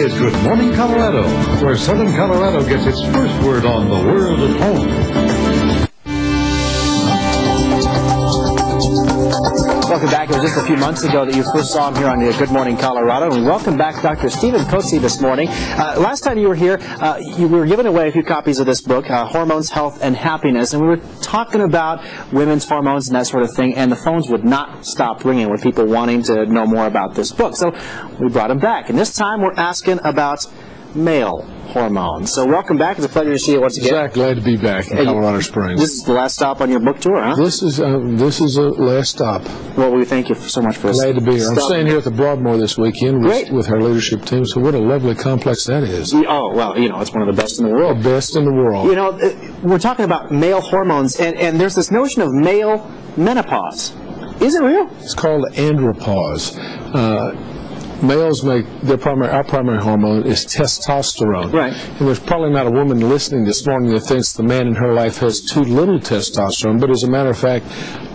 is Good Morning Colorado, where Southern Colorado gets its first word on the world at home. Back. It was just a few months ago that you first saw him here on Good Morning Colorado. And we welcome back Dr. Steven Hotze this morning. Uh, last time you were here, uh, you were giving away a few copies of this book, uh, Hormones, Health, and Happiness. And we were talking about women's hormones and that sort of thing. And the phones would not stop ringing with people wanting to know more about this book. So we brought him back. And this time we're asking about male hormones. So welcome back. It's a pleasure to see you once again. Zach, glad to be back in Hey, Colorado Springs. This is the last stop on your book tour, huh? This is uh, this is a last stop. Well, we thank you so much for Glad to be here. I'm staying here at the Broadmoor this weekend with, with our leadership team. So what a lovely complex that is. Oh, well, you know, it's one of the best in the The world. best in the world. You know, uh, we're talking about male hormones, and, and there's this notion of male menopause. Is it real? It's called andropause. Uh, males make their primary our primary hormone is testosterone. Right. And there's probably not a woman listening this morning that thinks the man in her life has too little testosterone, but as a matter of fact,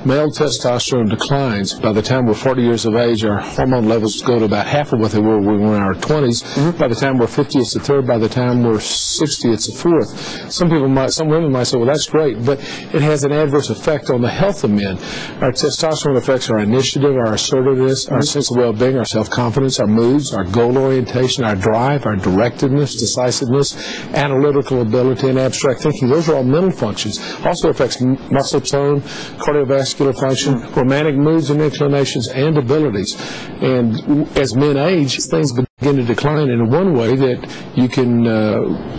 male testosterone declines by the time we're 40 years of age. Our hormone levels go to about half of what they were when we were in our 20s. Mm-hmm. By the time we're 50, it's a third. By the time we're 60, it's a fourth. Some people might, some women might say, well, that's great, but it has an adverse effect on the health of men. Our testosterone affects our initiative, our assertiveness, our sense of well-being, our self-confidence, our moods, our goal orientation, our drive, our directiveness, decisiveness, analytical ability, and abstract thinking. Those are all mental functions. Also affects muscle tone, cardiovascular function, romantic moods and inclinations, and abilities. And as men age, things begin to decline. in one way that you can uh,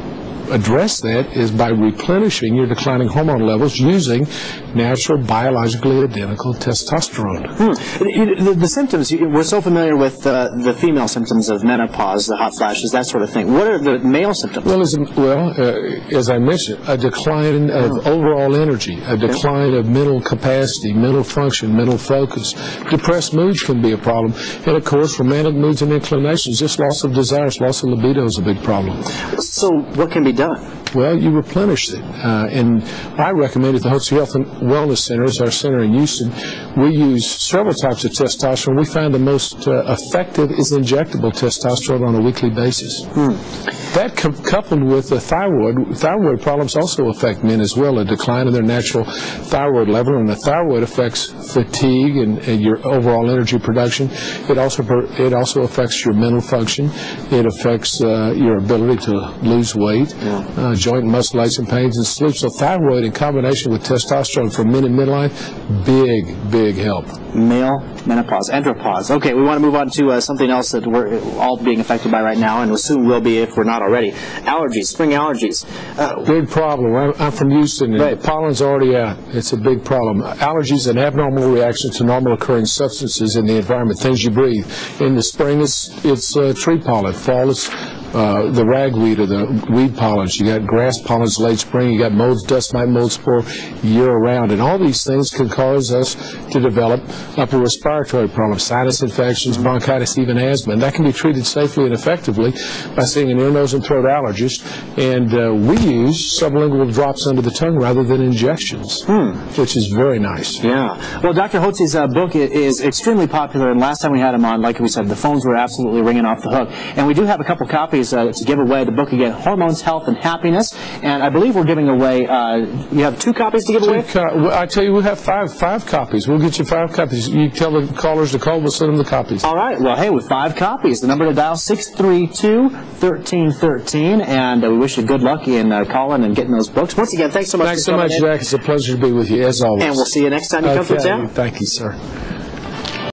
address that is by replenishing your declining hormone levels using natural, biologically identical testosterone. Know, The, the symptoms, we're so familiar with uh, the female symptoms of menopause, the hot flashes, that sort of thing. What are the male symptoms? Well, as, well, uh, as I mentioned, a decline of overall energy, a decline of mental capacity, mental function, mental focus. Depressed moods can be a problem. And of course, romantic moods and inclinations, just loss of desires, loss of libido is a big problem. So what can be done? Well, you replenish it. Uh, and I recommend at the Hotze Health and Wellness Center, it's our center in Houston, we use several types of testosterone. We find the most uh, effective is injectable testosterone on a weekly basis. That cou- coupled with the thyroid, thyroid problems also affect men as well, a decline in their natural thyroid level, and the thyroid affects fatigue and, and your overall energy production. It also per- it also affects your mental function. It affects uh, your ability to lose weight, uh, joint muscle aches and pains, and sleep. So thyroid in combination with testosterone for men in midlife, big big help. Male menopause, andropause. Okay, we want to move on to uh, something else that we're all being affected by right now, and soon will be if we're not already. Allergies, spring allergies. Uh, Big problem. I'm, I'm from Houston, and Right. the pollen's already out. It's a big problem. Allergies an abnormal reactions to normal occurring substances in the environment, things you breathe. In the spring, it's it's uh, tree pollen. Fall, it's uh, the ragweed or the weed pollens. You got grass pollens late spring. You got molds, dust mite, mold spore year round, and all these things can cause us to develop upper respiratory problems, sinus infections, bronchitis, even asthma, and that can be treated safely and effectively by seeing an ear, nose, and throat allergist. And uh, we use sublingual drops under the tongue rather than injections, which is very nice. Yeah. Well, Dr. Hotze's uh, book is extremely popular, and last time we had him on, like we said, the phones were absolutely ringing off the hook. And we do have a couple copies uh, to give away. The book again, Hormones, Health, and Happiness. And I believe we're giving away. Uh, you have two copies to give away. Two co- well, I tell you, we have five five copies. We'll get you five copies. You tell the callers to call. We'll send them the copies. All right. Well, hey, with five copies, the number to dial 632-1313, and uh, we wish you good luck in uh, calling and getting those books. Once again, thanks so much. Thanks so much, in. Jack. It's a pleasure to be with you as always. And we'll see you next time you come through Okay. town. Thank you, sir.